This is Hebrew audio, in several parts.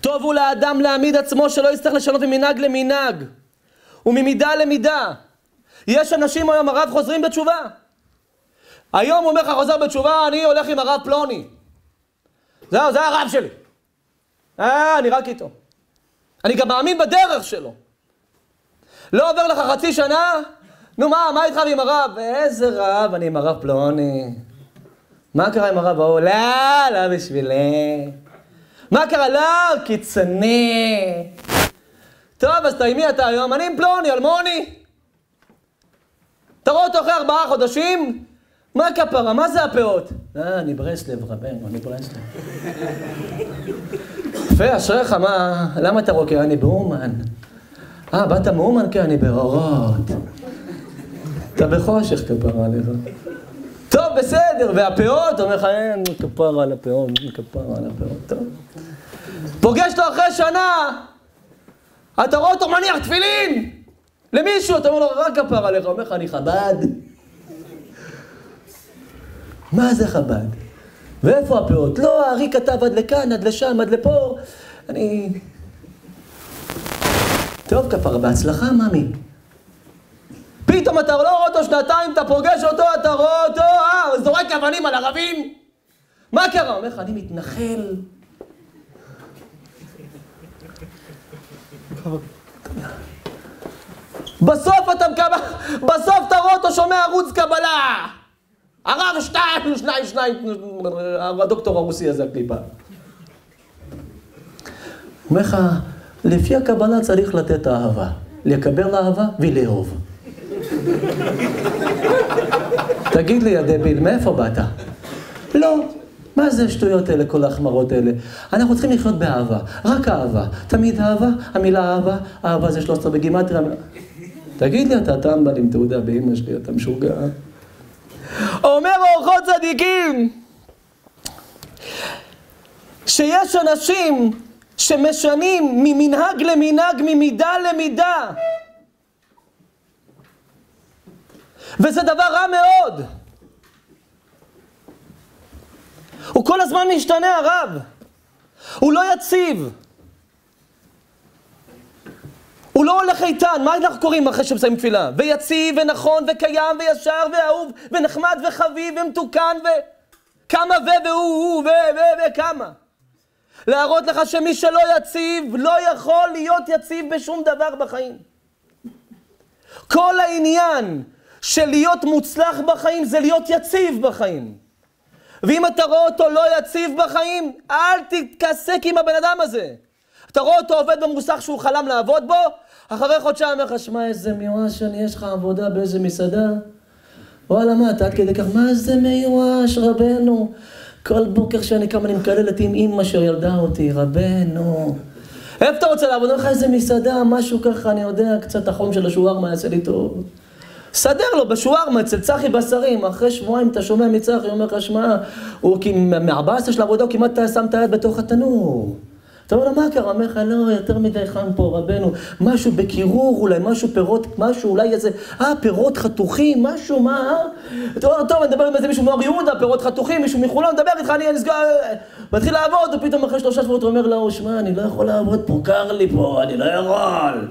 טוב הוא לאדם להעמיד עצמו שלא יצטרך לשנות ממנהג למנהג וממידה למידה. יש אנשים היום, הרב חוזרים בתשובה. היום הוא אומר לך, חוזר בתשובה, אני הולך עם הרב פלוני. זהו, זה הרב שלי. אה, אני רק איתו. אני גם מאמין בדרך שלו. לא עובר לך חצי שנה, נו מה, מה איתך ועם הרב? איזה רב, אני עם הרב פלוני. מה קרה עם הרב ההוא? לא, לא בשבילי. מה קרה? לא, קיצוני. טוב, אז תאימי אתה היום, אני עם פלוני, אלמוני. אתה רואה אותו אחרי ארבעה חודשים? מה כפרה? מה זה הפאות? אה, אני ברסלב, רבנו, אני ברסלב. יפה, אשריך, מה, למה אתה רוקר? אני באומן. אה, באת מאומן? כן, אני באורות. אתה בחושך כפרה עליך. בסדר, והפאות? אומר לך, אין כפרה על הפאות, אין כפרה על הפאות, טוב. פוגש אותו אחרי שנה, אתה רואה אותו מניח תפילין למישהו, אתה אומר לו, רק כפרה עליך, אומר לך, אני חב"ד. מה זה חב"ד? ואיפה הפאות? לא, הארי כתב עד לכאן, עד לשם, עד לפה. אני... טוב, כפרה, בהצלחה, ממי. פתאום אתה לא רואה אותו שנתיים, אתה פוגש אותו, אתה רואה אותו, אה, זורק אבנים על ערבים. מה קרה? אומר לך, אני מתנחל. בסוף אתה מקבל, בסוף אתה רואה אותו שומע ערוץ קבלה. הרב שתיים, שניים, שניים, הדוקטור הרוסי הזה, הקליפה. אומר לך, לפי הקבלה צריך לתת אהבה. לקבל אהבה ולאהוב. תגיד לי, הדביל, מאיפה באת? לא. מה זה השטויות האלה, כל ההחמרות האלה? אנחנו צריכים לחיות באהבה, רק אהבה. תמיד אהבה, המילה אהבה, אהבה זה 13 בגימטריה. תגיד לי, אתה טמבל עם תעודה באמא שלי, אתה משוגע. אומר אורחות צדיקים, שיש אנשים שמשנים ממנהג למנהג, ממידה למידה. וזה דבר רע מאוד. הוא כל הזמן משתנה, הרב. הוא לא יציב. הוא לא הולך איתן, מה אנחנו קוראים אחרי שמסיים תפילה? ויציב, ונכון, וקיים, וישר, ואהוב, ונחמד, וחביב, ומתוקן, וכמה ו, והוא, הוא, ו, ו, וכמה. להראות לך שמי שלא יציב, לא יכול להיות יציב בשום דבר בחיים. כל העניין של להיות מוצלח בחיים זה להיות יציב בחיים. ואם אתה רואה אותו לא יציב בחיים, אל תתעסק עם הבן אדם הזה. אתה רואה אותו עובד במוסך שהוא חלם לעבוד בו, אחרי חודשיים אומר לך, שמע, איזה מיואש אני, יש לך עבודה באיזה מסעדה? וואלה, מה, אתה עד כדי כך, מה זה מיואש, רבנו? כל בוקר שאני קם אני מקללת עם אימא שילדה אותי, רבנו. איפה אתה רוצה לעבוד? אומר לך איזה מסעדה, משהו ככה, אני יודע, קצת החום של השוארמה יעשה לי טוב. סדר לו בשוארמה אצל צחי בשרים, אחרי שבועיים אתה שומע מצחי, אומר לך, שמע, הוא מהבאסה של העבודה, הוא כמעט שם את היד בתוך התנור. אתה אומר לו, מה קרה? אומר לך, לא, יותר מדי חם פה, רבנו. משהו בקירור, אולי משהו פירות, משהו, אולי איזה, אה, פירות חתוכים, משהו, מה? אתה אומר, טוב, אני מדבר עם איזה מישהו מאור יהודה, פירות חתוכים, מישהו מחולון, מדבר איתך, אני נסגר, מתחיל לעבוד, ופתאום אחרי שלושה שבועות הוא אומר לו, שמע, אני לא יכול לעבוד פה, קר לי פה, אני לא יכול.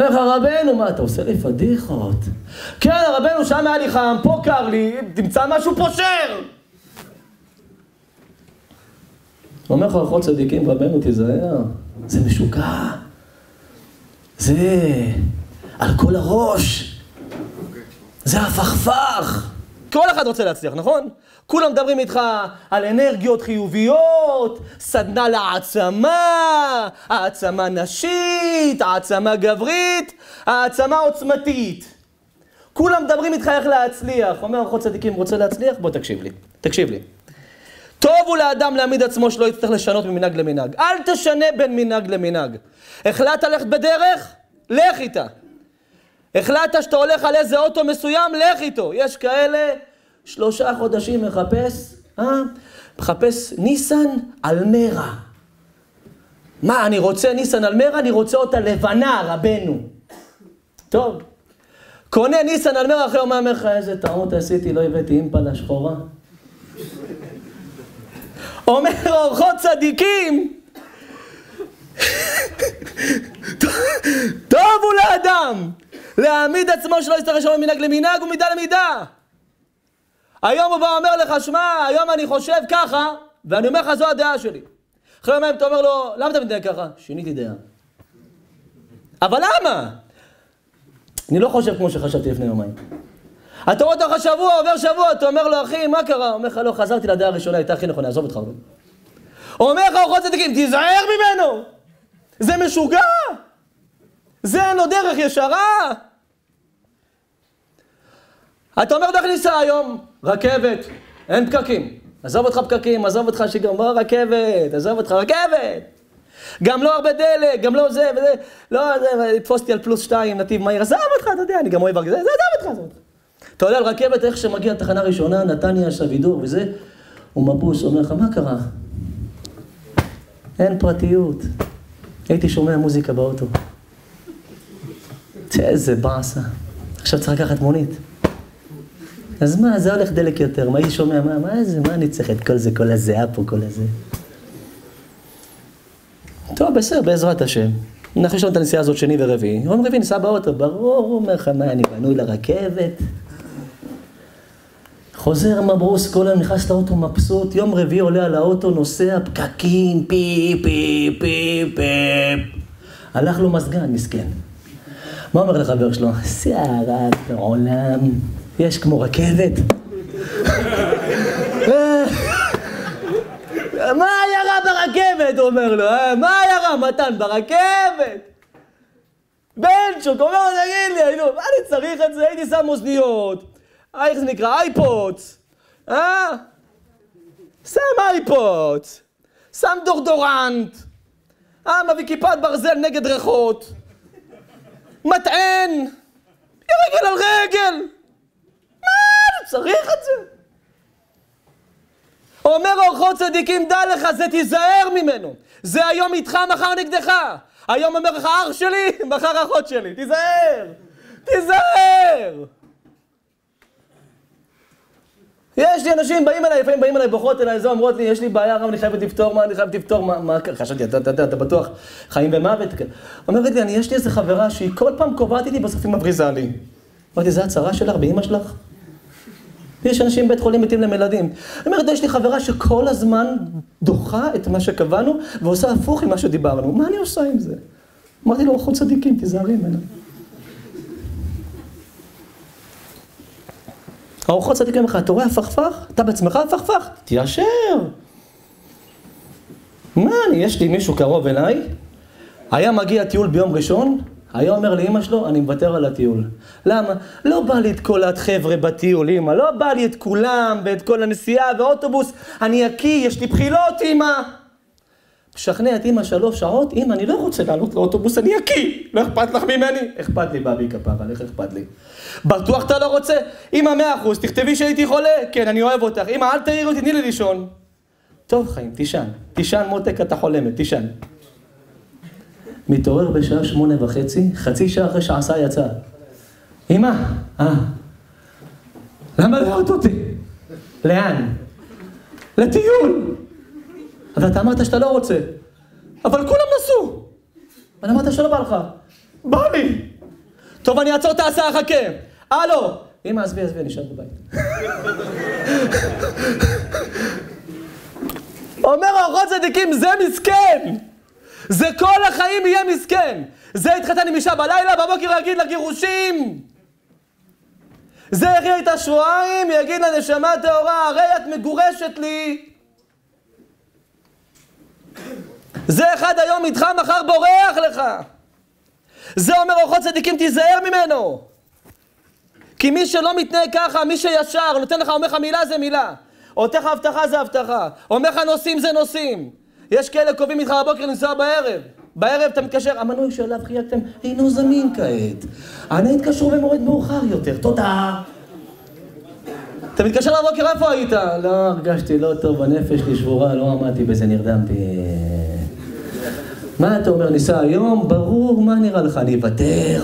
אומר לך, רבנו, מה, אתה עושה לי פדיחות? כן, רבנו, שם היה לי חם, פה קר לי, תמצא משהו פושר! אומר לך אורחות צדיקים, רבנו תיזהר, זה משוגע. זה על כל הראש. זה הפכפך. כל אחד רוצה להצליח, נכון? כולם מדברים איתך על אנרגיות חיוביות, סדנה להעצמה, העצמה נשית, העצמה גברית, העצמה עוצמתית. כולם מדברים איתך איך להצליח. אומר אורחות צדיקים, רוצה להצליח? בוא תקשיב לי. תקשיב לי. טוב הוא לאדם להעמיד עצמו שלא יצטרך לשנות ממנהג למנהג. אל תשנה בין מנהג למנהג. החלטת ללכת בדרך? לך איתה. החלטת שאתה הולך על איזה אוטו מסוים? לך איתו. יש כאלה שלושה חודשים מחפש, אה? מחפש ניסן אלמרה. מה, אני רוצה ניסן אלמרה? אני רוצה אותה לבנה, רבנו. טוב. קונה ניסן אלמרה, אחרי יום אומר לך, איזה טעות עשיתי, לא הבאתי אימפלה שחורה. אומר אורחות צדיקים, טוב הוא לאדם להעמיד עצמו שלא יצטרך לשלום מנהג למנהג ומידה למידה. היום הוא בא ואומר לך, שמע, היום אני חושב ככה, ואני אומר לך, זו הדעה שלי. אחרי יומיים אתה אומר לו, למה אתה מתנהג ככה? שיניתי דעה. אבל למה? אני לא חושב כמו שחשבתי לפני יומיים. אתה רואה אותך שבוע, עובר שבוע, אתה אומר לו, אחי, מה קרה? אומר לך, לא, חזרתי לדעה הראשונה, הייתה הכי נכונה, עזוב אותך. הוא אומר לך, אורחות צדיקים, תיזהר ממנו! זה משוגע! זה אין לו דרך ישרה! אתה אומר, ניסע היום? רכבת, אין פקקים. עזוב אותך פקקים, עזוב אותך שגם לא רכבת, עזוב אותך רכבת. גם לא הרבה דלק, גם לא זה וזה, לא, זה, לתפוס אותי על פלוס שתיים, נתיב מהיר, עזוב אותך, אתה יודע, אני גם אוהב זה, זה, עזוב אותך, עזוב אותך. אתה עולה על רכבת, איך שמגיע לתחנה ראשונה, נתניה, שבידור וזה, הוא מבוש, אומר לך, מה קרה? אין פרטיות. הייתי שומע מוזיקה באוטו. איזה באסה. עכשיו צריך לקחת מונית. אז מה, זה הולך דלק יותר, מה היא שומע, מה, מה זה, מה אני צריך את כל זה, כל הזיעה פה, כל הזה. טוב, בסדר, בעזרת השם. אנחנו יש לנו את הנסיעה הזאת שני ורביעי. יום רביעי ניסע באוטו, ברור, הוא אומר לך, מה, אני בנוי לרכבת? חוזר מברוס, כל היום נכנס לאוטו מבסוט, יום רביעי עולה על האוטו, נוסע, פקקים, פי, פי, פי, פי. הלך לו מזגן, מסכן. מה אומר לחבר שלו? סערת העולם, יש כמו רכבת. מה היה רע ברכבת? אומר לו, אה? מה היה רע, מתן, ברכבת? בנצ'וק, אומר לו, תגיד לי, מה אני צריך את זה? הייתי שם אוזניות. אה, איך זה נקרא? אייפוץ. אה? שם אייפוץ. שם דורדורנט. אה, מביא כיפת ברזל נגד ריחות. מטען. רגל על רגל. צריך את זה? אומר אורחות צדיקים, דע לך, זה תיזהר ממנו. זה היום איתך, מחר נגדך. היום אומר לך אח שלי, מחר אחות שלי. תיזהר. תיזהר. יש לי אנשים, באים אליי, לפעמים באים אליי, בוכות אליי, זה אומרות לי, יש לי בעיה, רב, אני חייבת לפתור, מה אני חייבת לפתור, מה, מה, חשבתי, אתה יודע, אתה בטוח, חיים ומוות. אומרת לי, אני, יש לי איזה חברה שהיא כל פעם קובעת איתי, בסוף היא מבריזה לי. אמרתי, זה הצרה שלך באמא שלך? יש אנשים בבית חולים מתים להם ילדים. אומרת, יש לי חברה שכל הזמן דוחה את מה שקבענו, ועושה הפוך ממה שדיברנו. מה אני עושה עם זה? אמרתי לו, אורחות צדיקים, תיזהרי ממנו. ארוחות צדיקים לך, אתה רואה הפכפך? אתה בעצמך הפכפך? תיישר. מה, אני, יש לי מישהו קרוב אליי, היה מגיע טיול ביום ראשון, היה אומר לאמא שלו, אני מוותר על הטיול. למה? לא בא לי את כל החבר'ה בטיול, אמא, לא בא לי את כולם ואת כל הנסיעה ואוטובוס, אני יקיא, יש לי בחילות, אמא. משכנע את אמא שלוש שעות, אמא, אני לא רוצה לעלות לאוטובוס, אני יקיא, לא אכפת לך ממני? אכפת לי, בבי כפרה, איך אכפת לי? בטוח אתה לא רוצה? אמא, מאה אחוז, תכתבי שהייתי חולה, כן, אני אוהב אותך. אמא, אל תעירי אותי, תני לי לישון. טוב, חיים, תישן. תישן, מותק, אתה חולמת, תישן. מתעורר בשעה שמונה וחצי, חצי שעה אחרי שעשה יצא. אמא, אה, למה לראות אותי? לאן? לטיול. אבל אתה אמרת שאתה לא רוצה. אבל כולם נסעו. אבל אמרת שלא בא לך. בא לי. טוב, אני אעצור את ההסעה, חכה. הלו. אמא, עזבי, עזבי, אני אשאר בבית. אומר ארוחות צדיקים, זה מסכן. זה כל החיים יהיה מסכן. זה התחתן עם אישה בלילה, בבוקר יגיד לה גירושים. זה יחיה איתה שבועיים, יגיד לה נשמה טהורה, הרי את מגורשת לי. זה אחד היום איתך, מחר בורח לך. זה אומר אורחות צדיקים, תיזהר ממנו. כי מי שלא מתנהג ככה, מי שישר, נותן לך, אומר לך מילה זה מילה. נותן לך הבטחה זה הבטחה. אומר לך נושאים זה נושאים. יש כאלה קובעים איתך בבוקר לנסוע בערב. בערב אתה מתקשר, המנוי שאליו חייגתם אינו זמין כעת. אנא התקשרו במועד מאוחר יותר, תודה. אתה מתקשר לבוקר, איפה היית? לא, הרגשתי לא טוב, הנפש לי שבורה, לא עמדתי בזה, נרדמתי. מה אתה אומר, ניסע היום? ברור, מה נראה לך, אני אוותר?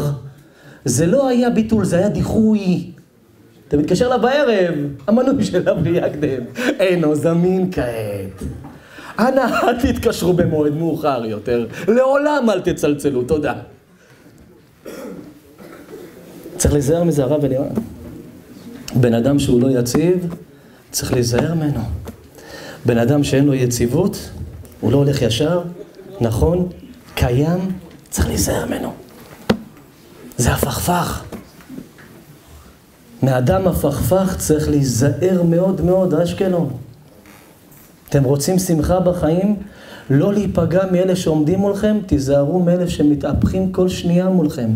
זה לא היה ביטול, זה היה דיחוי. אתה מתקשר לה בערב, המנוי שלה ביגדם, אינו זמין כעת. אנא, אל תתקשרו במועד מאוחר יותר. לעולם אל תצלצלו, תודה. צריך להיזהר מזה, הרב אלירן. בן אדם שהוא לא יציב, צריך להיזהר ממנו. בן אדם שאין לו יציבות, הוא לא הולך ישר, נכון, קיים, צריך להיזהר ממנו. זה הפכפך. מאדם הפכפך צריך להיזהר מאוד מאוד, אשקלון. אתם רוצים שמחה בחיים? לא להיפגע מאלה שעומדים מולכם, תיזהרו מאלה שמתהפכים כל שנייה מולכם.